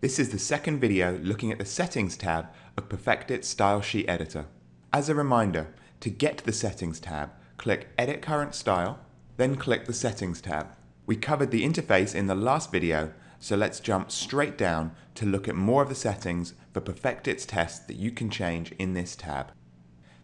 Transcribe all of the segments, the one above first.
This is the second video looking at the Settings tab of Perfectit's Style Sheet Editor. As a reminder, to get to the Settings tab, click Edit Current Style, then click the Settings tab. We covered the interface in the last video, so let's jump straight down to look at more of the settings for Perfectit's tests that you can change in this tab.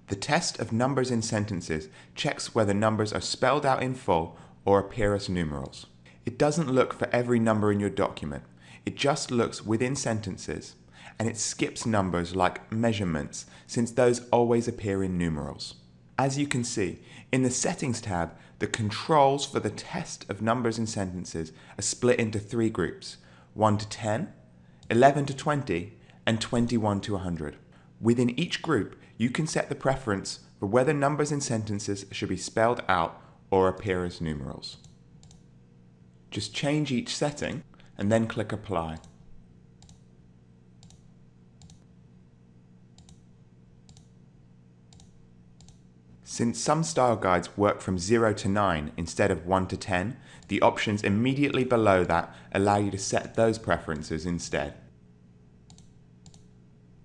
The test of numbers in sentences checks whether numbers are spelled out in full or appear as numerals. It doesn't look for every number in your document, it just looks within sentences, and it skips numbers like measurements since those always appear in numerals. As you can see, in the Settings tab, the controls for the test of numbers in sentences are split into three groups 1 to 10, 11 to 20, and 21 to 100. Within each group, you can set the preference for whether numbers in sentences should be spelled out or appear as numerals. Just change each setting and then click Apply. Since some style guides work from 0 to 9 instead of 1 to 10, the options immediately below that allow you to set those preferences instead.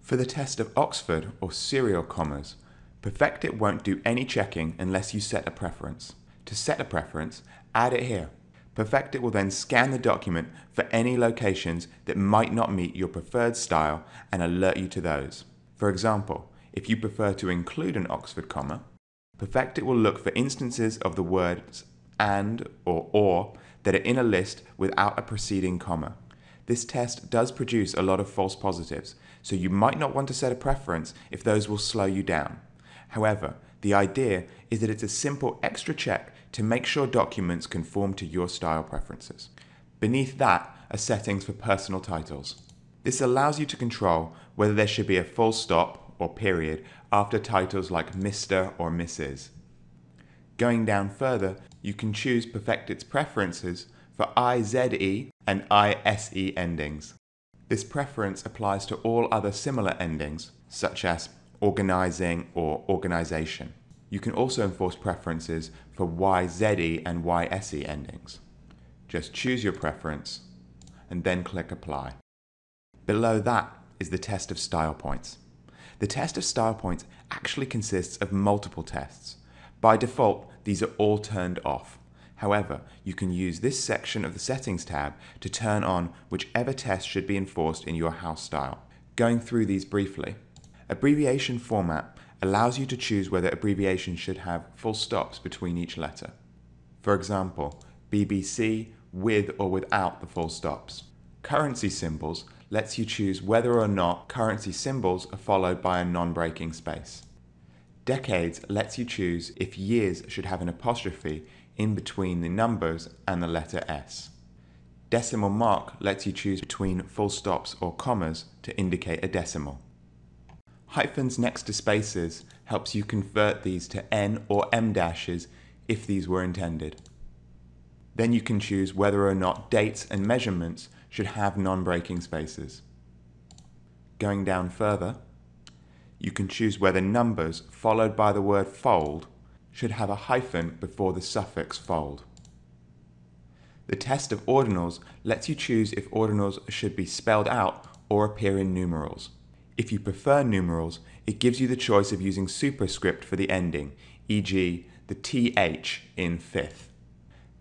For the test of Oxford or serial commas, Perfectit won't do any checking unless you set a preference. To set a preference, add it here. Perfectit will then scan the document for any locations that might not meet your preferred style and alert you to those. For example, if you prefer to include an Oxford comma, Perfectit will look for instances of the words and or or that are in a list without a preceding comma. This test does produce a lot of false positives, so you might not want to set a preference if those will slow you down. However, the idea is that it's a simple extra check to make sure documents conform to your style preferences. Beneath that are settings for personal titles. This allows you to control whether there should be a full stop or period after titles like Mr. or Mrs. Going down further, you can choose Perfectit's preferences for IZE and ISE endings. This preference applies to all other similar endings, such as organizing or organization. You can also enforce preferences for YZE and YSE endings. Just choose your preference and then click Apply. Below that is the test of style points. The test of style points actually consists of multiple tests. By default, these are all turned off. However, you can use this section of the Settings tab to turn on whichever test should be enforced in your house style. Going through these briefly. Abbreviation format allows you to choose whether abbreviations should have full stops between each letter. For example, BBC with or without the full stops. Currency symbols lets you choose whether or not currency symbols are followed by a non-breaking space. Decades lets you choose if years should have an apostrophe in between the numbers and the letter S. Decimal mark lets you choose between full stops or commas to indicate a decimal. Hyphens next to spaces helps you convert these to N or M dashes if these were intended. Then you can choose whether or not dates and measurements should have non-breaking spaces. Going down further, you can choose whether numbers followed by the word fold should have a hyphen before the suffix fold. The test of ordinals lets you choose if ordinals should be spelled out or appear in numerals. If you prefer numerals, it gives you the choice of using superscript for the ending, e.g. the th in fifth.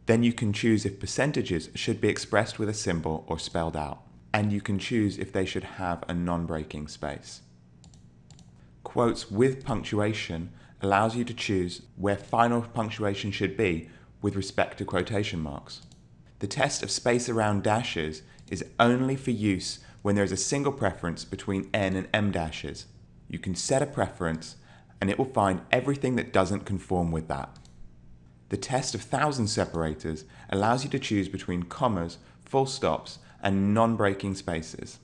Then you can choose if percentages should be expressed with a symbol or spelled out, and you can choose if they should have a non-breaking space. Quotes with punctuation allows you to choose where final punctuation should be with respect to quotation marks. The test of space around dashes is only for use when there is a single preference between n and m dashes. You can set a preference and it will find everything that doesn't conform with that. The test of thousand separators allows you to choose between commas, full stops, and non-breaking spaces.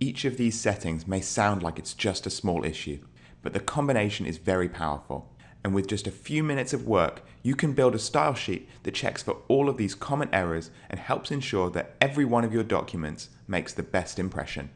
Each of these settings may sound like it's just a small issue, but the combination is very powerful. And with just a few minutes of work, you can build a style sheet that checks for all of these common errors and helps ensure that every one of your documents makes the best impression.